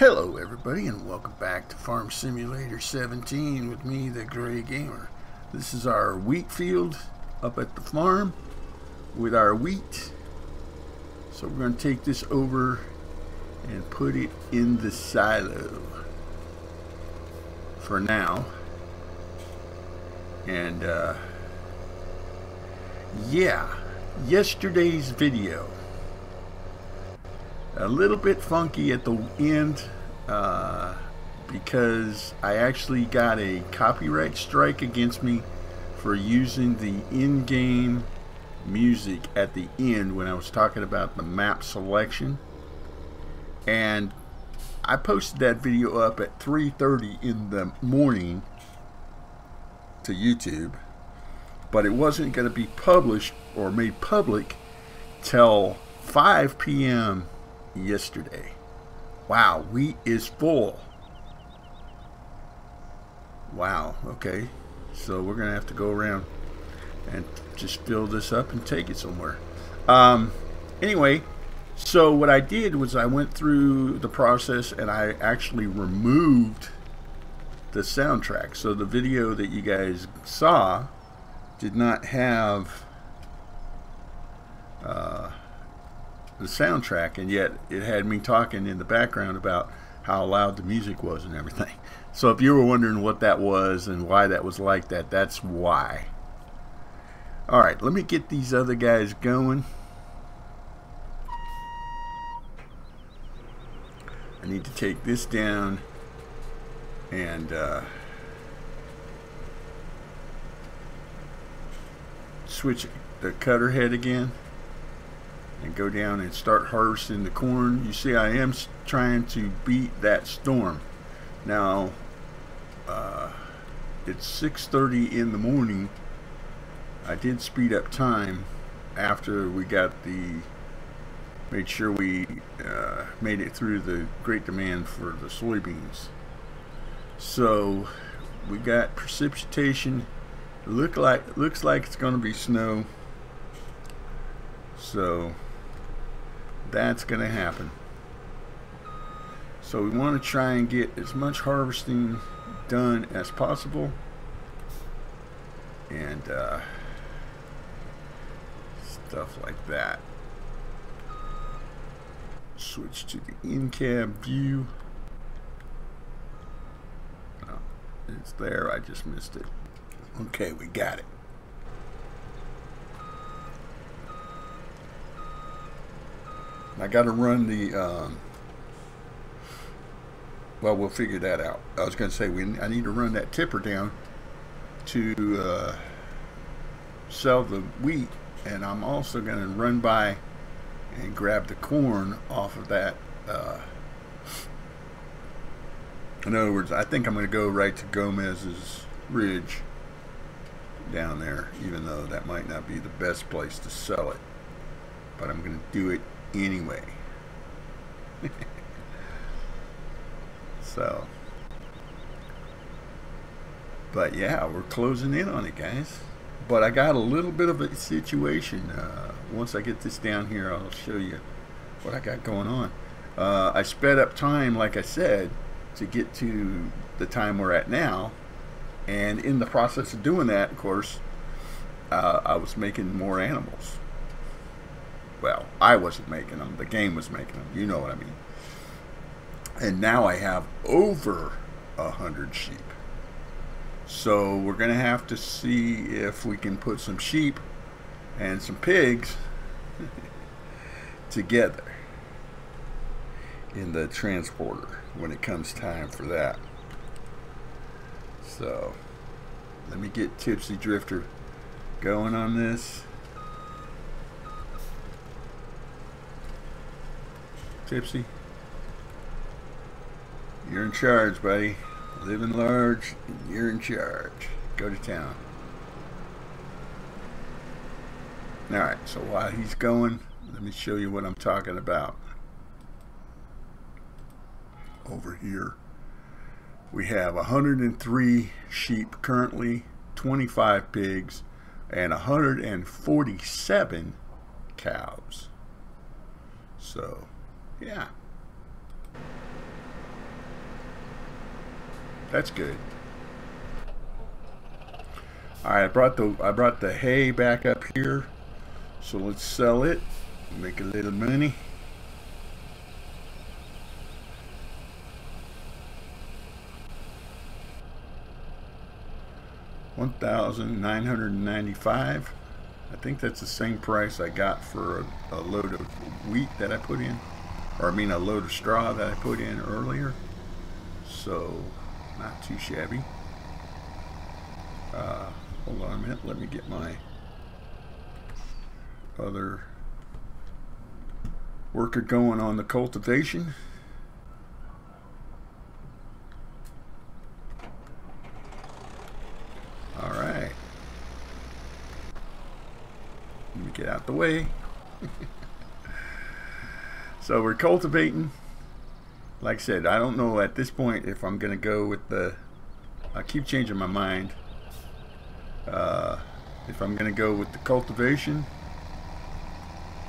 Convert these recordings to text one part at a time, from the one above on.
Hello everybody and welcome back to Farm Simulator 17 with me, the Gray Gamer. This is our wheat field up at the farm with our wheat. So we're going to take this over and put it in the silo for now. And uh, yeah, yesterday's video a little bit funky at the end uh, because I actually got a copyright strike against me for using the in-game music at the end when I was talking about the map selection. And I posted that video up at 3:30 in the morning to YouTube but it wasn't going to be published or made public till 5 p.m yesterday. Wow, wheat is full. Wow, okay. So we're going to have to go around and just fill this up and take it somewhere. Um, anyway, so what I did was I went through the process and I actually removed the soundtrack. So the video that you guys saw did not have uh, the soundtrack, and yet it had me talking in the background about how loud the music was and everything. So if you were wondering what that was and why that was like that, that's why. Alright, let me get these other guys going. I need to take this down and uh, switch the cutter head again and go down and start harvesting the corn. You see, I am trying to beat that storm. Now, uh, it's 6.30 in the morning. I did speed up time after we got the, made sure we uh, made it through the great demand for the soybeans. So, we got precipitation. Look like, looks like it's going to be snow. So, that's going to happen. So we want to try and get as much harvesting done as possible. And uh, stuff like that. Switch to the in-cab view. Oh, it's there. I just missed it. Okay, we got it. I got to run the. Um, well, we'll figure that out. I was going to say we. I need to run that tipper down to uh, sell the wheat, and I'm also going to run by and grab the corn off of that. Uh, in other words, I think I'm going to go right to Gomez's Ridge down there, even though that might not be the best place to sell it. But I'm going to do it anyway. so, but yeah, we're closing in on it, guys. But I got a little bit of a situation. Uh, once I get this down here, I'll show you what I got going on. Uh, I sped up time, like I said, to get to the time we're at now. And in the process of doing that, of course, uh, I was making more animals well, I wasn't making them. The game was making them. You know what I mean. And now I have over a hundred sheep. So we're going to have to see if we can put some sheep and some pigs together in the transporter when it comes time for that. So let me get Tippsey Drifter going on this. Tippsey. You're in charge, buddy. Living large, you're in charge. Go to town. Alright, so while he's going, let me show you what I'm talking about. Over here, we have 103 sheep currently, 25 pigs, and 147 cows. So, yeah. That's good. All right, I brought the I brought the hay back up here, so let's sell it, make a little money. One thousand nine hundred ninety-five. I think that's the same price I got for a, a load of wheat that I put in, or I mean a load of straw that I put in earlier. So, not too shabby. Uh, hold on a minute, let me get my other worker going on the cultivation. All right. Let me get out the way. so we're cultivating. Like I said, I don't know at this point if I'm going to go with the... I keep changing my mind. Uh, if I'm going to go with the cultivation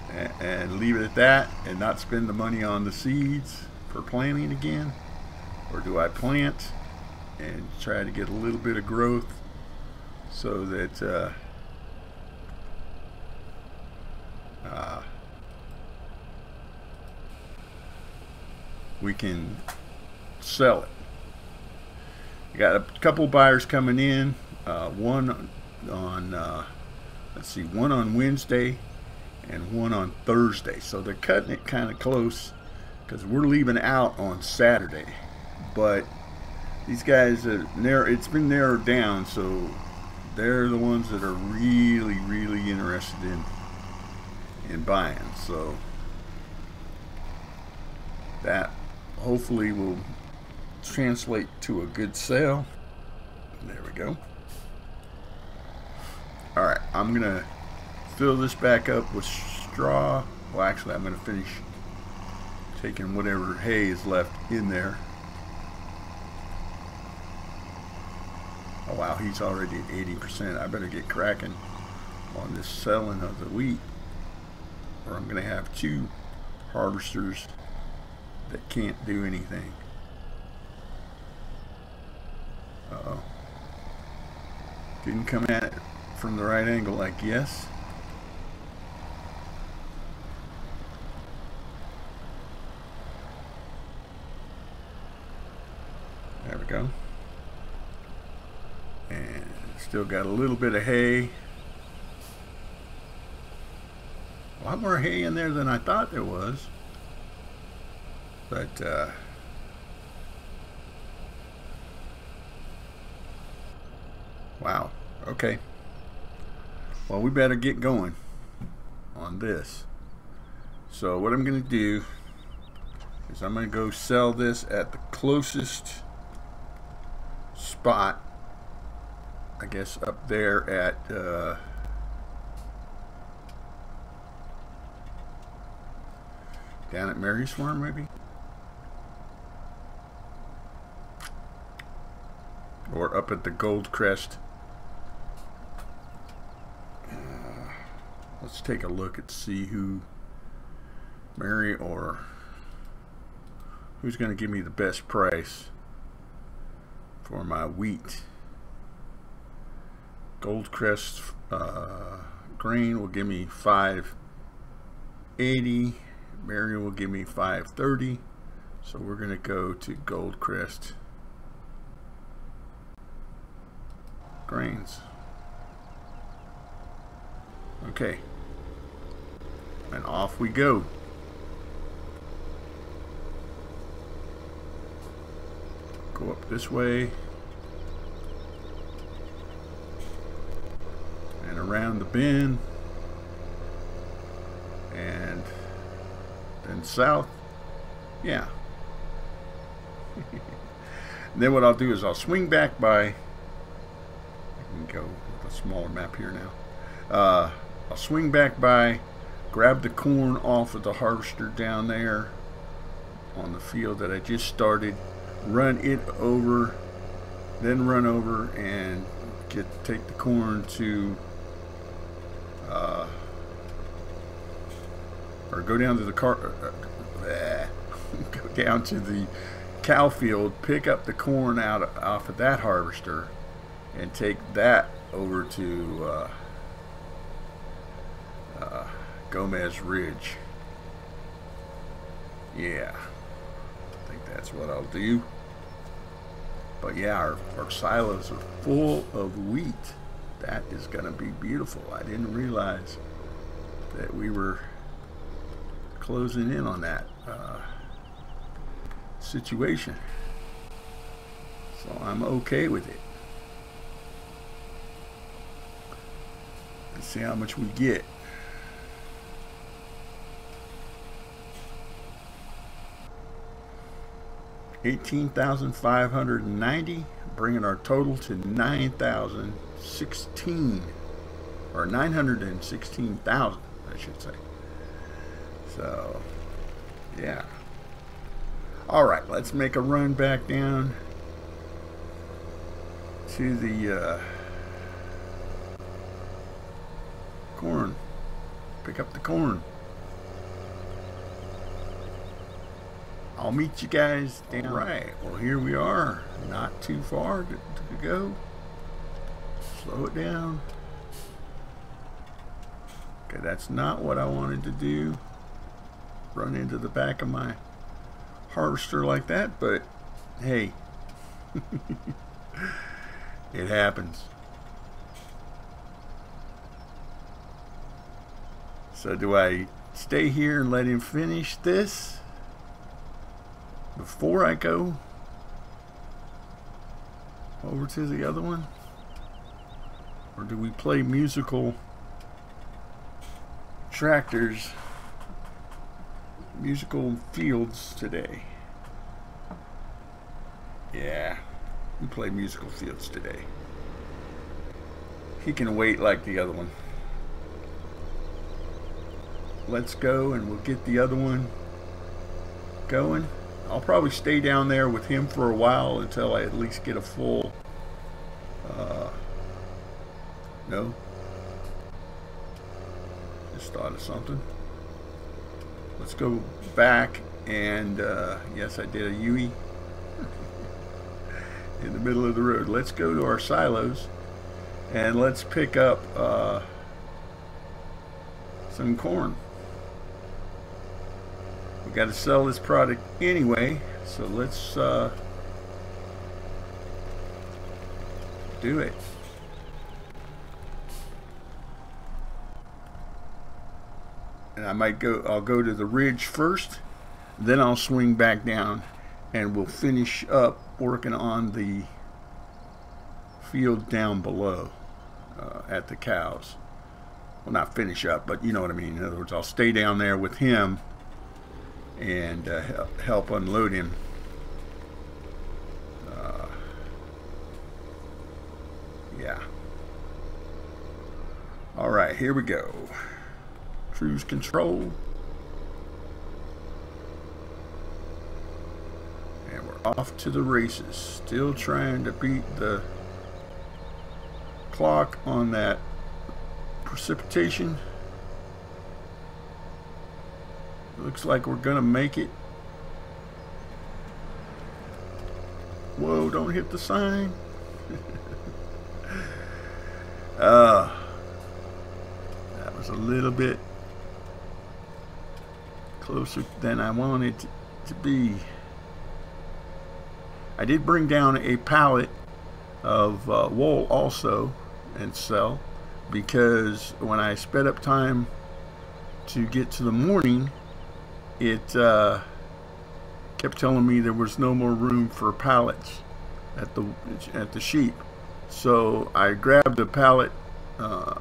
and, and leave it at that and not spend the money on the seeds for planting again. Or do I plant and try to get a little bit of growth so that uh, we can sell it. We got a couple buyers coming in. Uh, one on, uh, let's see, one on Wednesday and one on Thursday. So they're cutting it kind of close because we're leaving out on Saturday. But these guys, are narrow, it's been narrowed down, so they're the ones that are really, really interested in in buying. So that hopefully will translate to a good sale. There we go. All right, I'm gonna fill this back up with straw. Well, actually, I'm gonna finish taking whatever hay is left in there. Oh wow, he's already at 80%. I better get cracking on this selling of the wheat or I'm going to have two harvesters that can't do anything. Uh oh Didn't come at it from the right angle like yes. There we go. And still got a little bit of hay. A lot more hay in there than I thought there was. But, uh, wow. Okay. Well, we better get going on this. So what I'm going to do is I'm going to go sell this at the closest spot. I guess up there at... Uh, Down at Mary's Farm, maybe? Or up at the Goldcrest. Uh, let's take a look and see who Mary or who's going to give me the best price for my wheat. Goldcrest uh, grain will give me 580 Mary will give me 530. So we're going to go to Goldcrest grains. Okay. And off we go. Go up this way. And around the bend. And then south. Yeah. then what I'll do is I'll swing back by, go with a smaller map here now. Uh, I'll swing back by, grab the corn off of the harvester down there on the field that I just started, run it over, then run over and get take the corn to uh, or go down to the car, uh, uh go down to the cow field, pick up the corn out of, off of that harvester, and take that over to uh, uh, Gomez Ridge. Yeah, I think that's what I'll do. But yeah, our, our silos are full of wheat. That is going to be beautiful. I didn't realize that we were closing in on that uh, situation. So I'm okay with it. Let's see how much we get. Eighteen thousand five hundred and ninety, bringing our total to nine thousand sixteen, or nine hundred and sixteen thousand, I should say. So, yeah. All right, let's make a run back down to the uh, corn. Pick up the corn. I'll meet you guys down right. Well, here we are. Not too far to, to go. Slow it down. Okay, that's not what I wanted to do. Run into the back of my harvester like that, but hey, it happens. So do I stay here and let him finish this before I go over to the other one? Or do we play musical tractors, musical fields today? Yeah, we play musical fields today. He can wait like the other one let's go and we'll get the other one going. I'll probably stay down there with him for a while until I at least get a full uh, no. Just thought of something. Let's go back and uh, yes I did a UE in the middle of the road. Let's go to our silos and let's pick up uh, some corn we got to sell this product anyway so let's uh, do it. And I might go I'll go to the ridge first then I'll swing back down and we'll finish up working on the field down below uh, at the cows. Well not finish up but you know what I mean. In other words I'll stay down there with him and uh, help unload him. Uh, yeah. All right, here we go. Cruise control. And we're off to the races. Still trying to beat the clock on that precipitation. Looks like we're gonna make it. Whoa, don't hit the sign. uh, that was a little bit closer than I wanted to, to be. I did bring down a pallet of uh, wool also and sell because when I sped up time to get to the morning it uh, kept telling me there was no more room for pallets at the at the sheep. So I grabbed a pallet uh,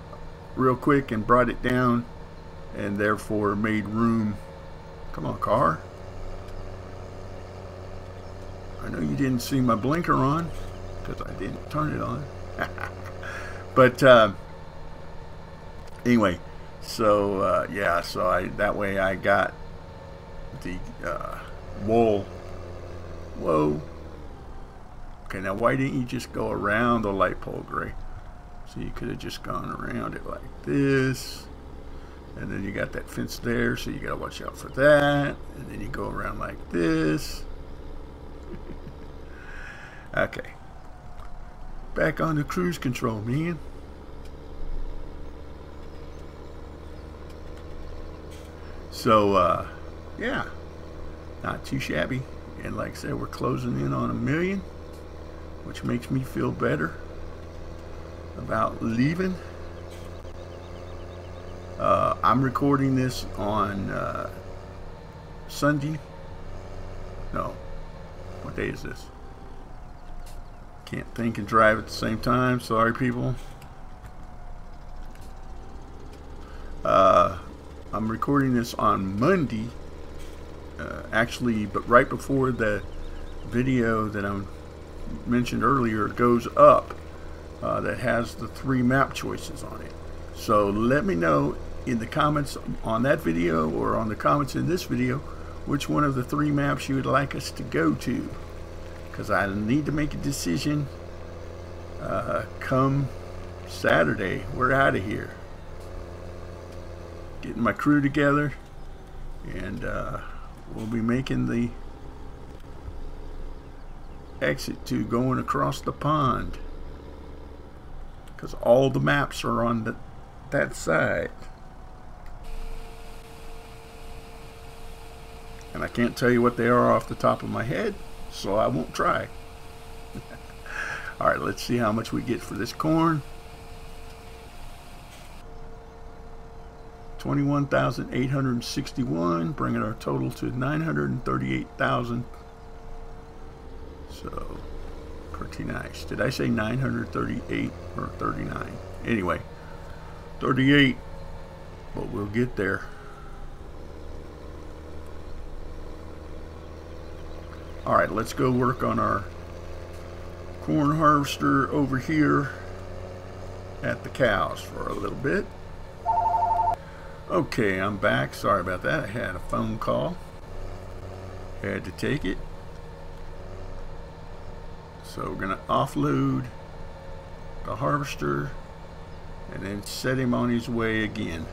real quick and brought it down, and therefore made room. Come on, car. I know you didn't see my blinker on because I didn't turn it on. but uh, anyway, so uh, yeah, so I that way I got the uh, wool. Whoa. Okay, now why didn't you just go around the light pole gray? So you could have just gone around it like this. And then you got that fence there, so you got to watch out for that. And then you go around like this. Okay. Back on the cruise control, man. So, uh, yeah, not too shabby. And like I said, we're closing in on a million, which makes me feel better about leaving. Uh, I'm recording this on uh, Sunday. No, what day is this? Can't think and drive at the same time. Sorry, people. Uh, I'm recording this on Monday. Uh, actually, but right before the video that I mentioned earlier goes up, uh, that has the three map choices on it. So let me know in the comments on that video or on the comments in this video which one of the three maps you would like us to go to. Because I need to make a decision uh, come Saturday. We're out of here. Getting my crew together and uh, we'll be making the exit to going across the pond. Because all the maps are on the, that side. And I can't tell you what they are off the top of my head so I won't try. Alright let's see how much we get for this corn 21,861, bringing our total to 938,000. So, pretty nice. Did I say 938 or 39? Anyway, 38, but we'll get there. All right, let's go work on our corn harvester over here at the cows for a little bit. Okay, I'm back. Sorry about that. I had a phone call. Had to take it. So we're going to offload the harvester and then set him on his way again.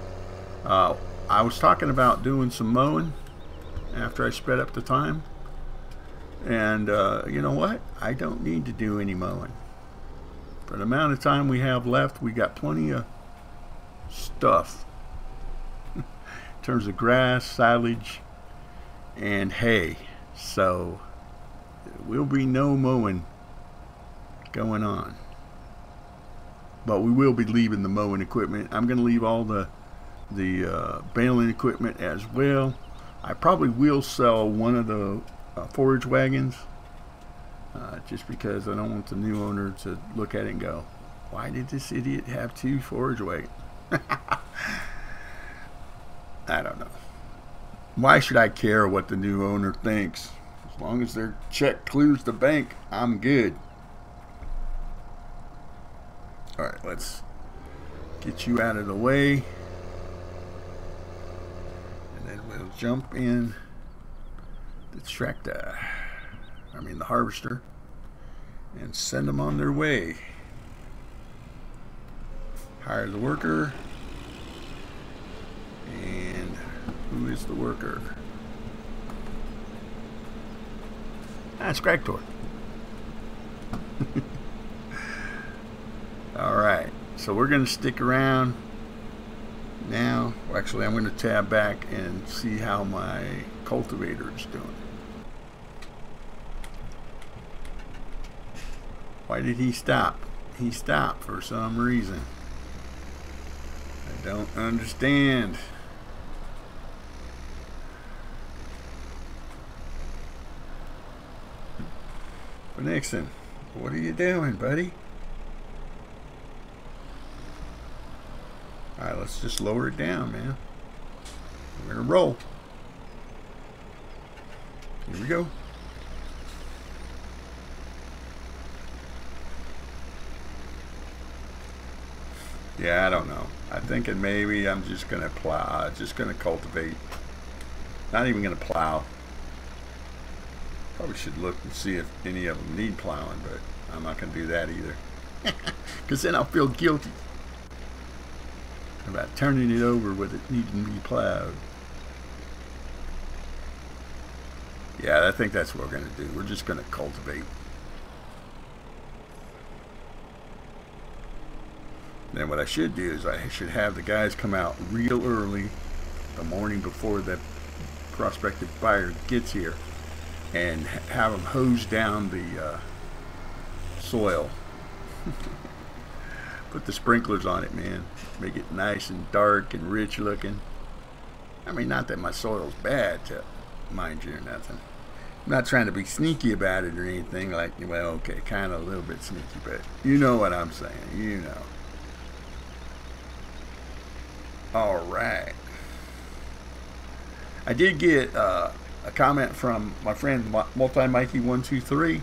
Uh, I was talking about doing some mowing after I sped up the time. And uh, you know what? I don't need to do any mowing. For the amount of time we have left, we got plenty of stuff terms of grass, silage, and hay. So there will be no mowing going on. But we will be leaving the mowing equipment. I'm going to leave all the the uh, baling equipment as well. I probably will sell one of the uh, forage wagons uh, just because I don't want the new owner to look at it and go, why did this idiot have two forage wagons? I don't know. Why should I care what the new owner thinks? As long as their check clears the bank, I'm good. Alright, let's get you out of the way. And then we'll jump in the tractor. I mean the harvester. And send them on their way. Hire the worker. And the worker? That's ah, Graktor. Alright, so we're going to stick around now. Well, actually, I'm going to tab back and see how my cultivator is doing. Why did he stop? He stopped for some reason. I don't understand. Phinexin, what are you doing, buddy? Alright, let's just lower it down, man. We're going to roll. Here we go. Yeah, I don't know. I think it maybe I'm just to plow, just to cultivate. Not even to plow. Probably should look and see if any of them need plowing, but I'm not going to do that either. Because then I'll feel guilty about turning it over with it needing to be plowed. Yeah, I think that's what we're going to do. We're just going to cultivate. Then what I should do is I should have the guys come out real early the morning before the prospective buyer gets here and have them hose down the uh, soil. Put the sprinklers on it, man. Make it nice and dark and rich looking. I mean, not that my soil's bad, to mind you, or nothing. I'm not trying to be sneaky about it or anything like, well, okay, kind of a little bit sneaky, but you know what I'm saying. You know. All right. I did get uh, a comment from my friend Multi Mikey One Two Three,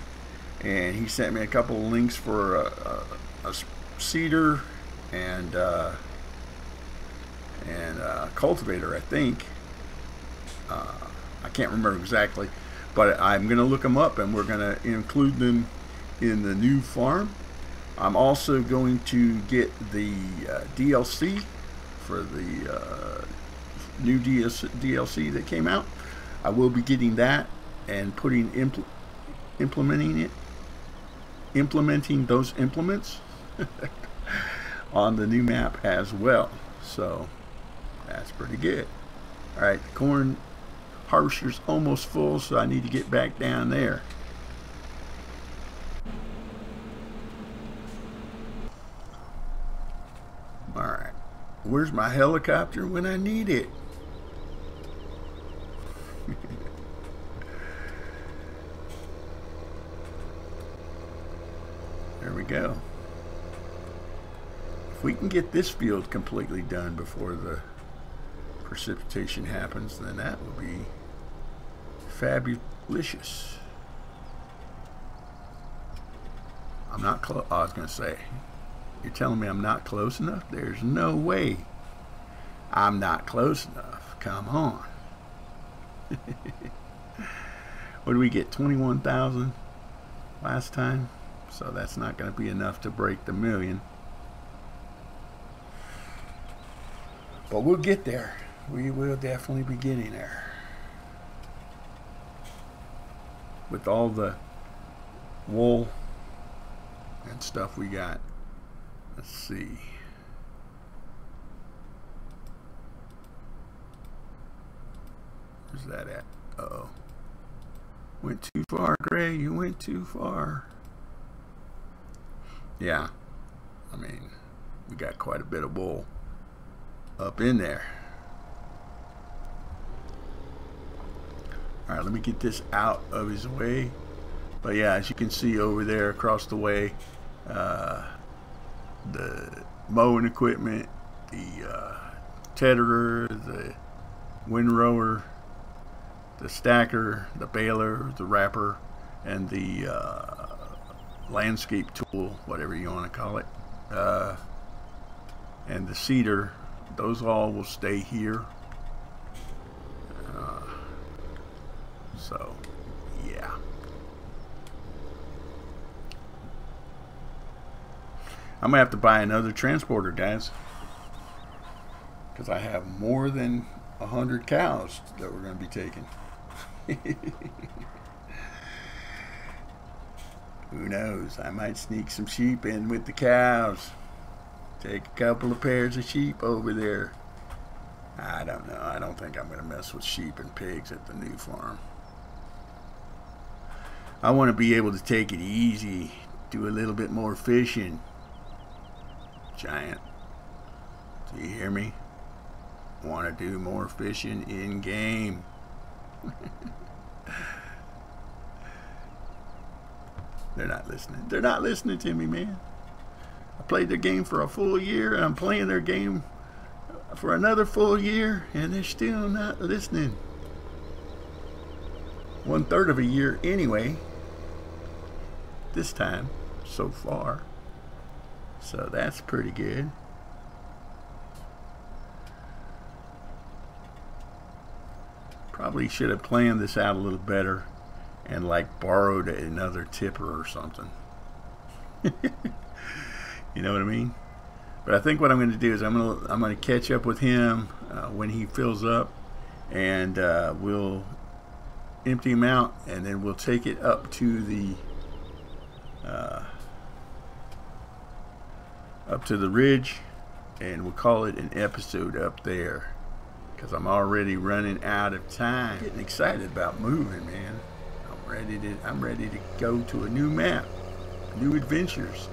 and he sent me a couple of links for a, a, a seeder and uh, and a cultivator, I think. Uh, I can't remember exactly, but I'm going to look them up, and we're going to include them in the new farm. I'm also going to get the uh, DLC for the uh, new DLC that came out. I will be getting that and putting impl implementing it, implementing those implements on the new map as well. So that's pretty good. All right, the corn harvester's almost full, so I need to get back down there. All right, where's my helicopter when I need it? there go. If we can get this field completely done before the precipitation happens, then that will be fabulous. I'm not close. I was going to say, you're telling me I'm not close enough? There's no way I'm not close enough. Come on. what did we get? 21,000 last time? So that's not going to be enough to break the million. But we'll get there. We will definitely be getting there. With all the wool and stuff we got. Let's see. Where's that at? Uh oh Went too far, Gray. You went too far. Yeah. I mean, we got quite a bit of wool up in there. All right, let me get this out of his way. But yeah, as you can see over there across the way, uh, the mowing equipment, the uh, tedder, the windrower, the stacker, the baler, the wrapper, and the uh, landscape tool, whatever you want to call it, uh, and the seeder, those all will stay here. Uh, so, yeah. I'm going to have to buy another transporter, guys. Because I have more than a 100 cows that we're going to be taking. Who knows? I might sneak some sheep in with the cows. Take a couple of pairs of sheep over there. I don't know. I don't think I'm going to mess with sheep and pigs at the new farm. I want to be able to take it easy, do a little bit more fishing. Giant. Do you hear me? Want to do more fishing in game. They're not listening. They're not listening to me, man. I played their game for a full year, and I'm playing their game for another full year, and they're still not listening. One third of a year anyway, this time, so far. So that's pretty good. Probably should have planned this out a little better and like borrowed another tipper or something. You know what I mean? But I think what I'm going to do is I'm going to I'm going to catch up with him uh, when he fills up, and uh, we'll empty him out, and then we'll take it up to the uh, up to the ridge and we'll call it an episode up there because I'm already running out of time. Getting excited about moving, man. Ready to I'm ready to go to a new map, new adventures.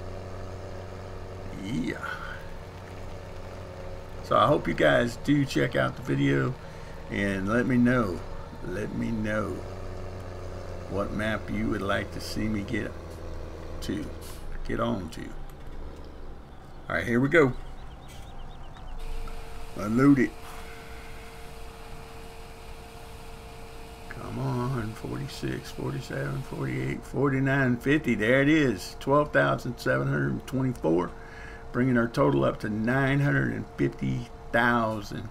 Yeah. So I hope you guys do check out the video and let me know. Let me know what map you would like to see me get to, get on to. All right, here we go. Unload it. Come on, 46, 47, 48, 49, 50. There it is, 12,724, bringing our total up to 950,000.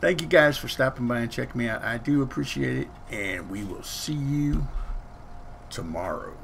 Thank you guys for stopping by and checking me out. I do appreciate it, and we will see you tomorrow.